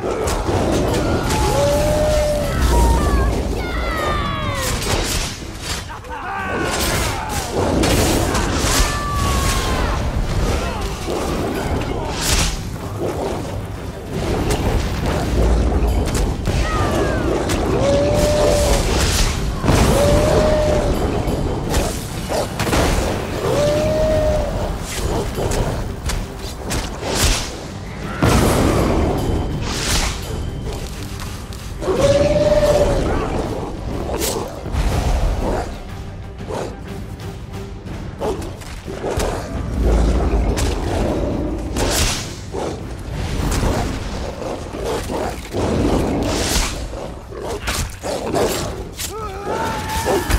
Ugh. Oh.